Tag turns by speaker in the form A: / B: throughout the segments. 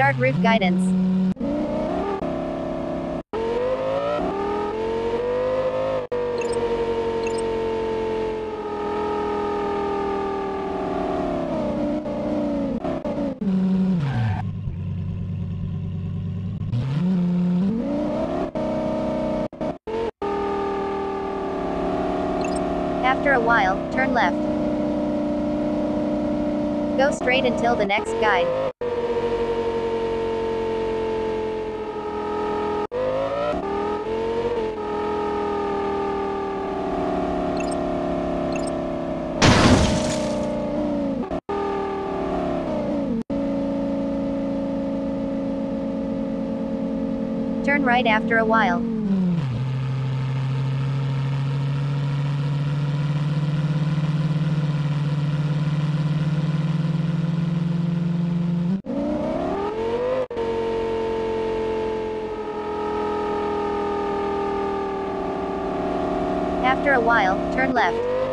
A: Start guidance. After a while, turn left. Go straight until the next guide. Turn right after a while. After a while, turn left.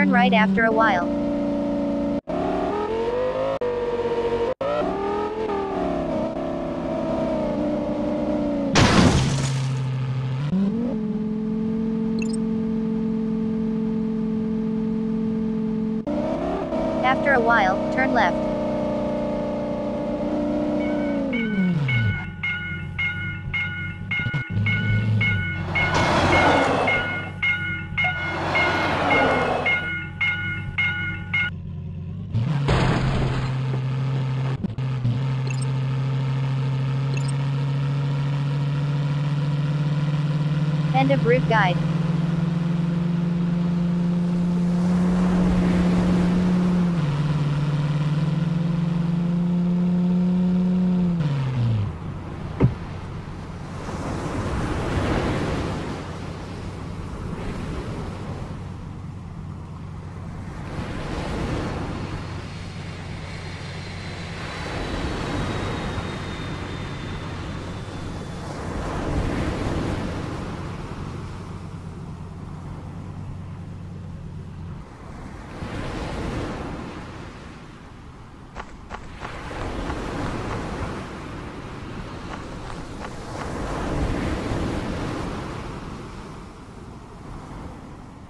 A: Turn right after a while. After a while, turn left. End of route guide.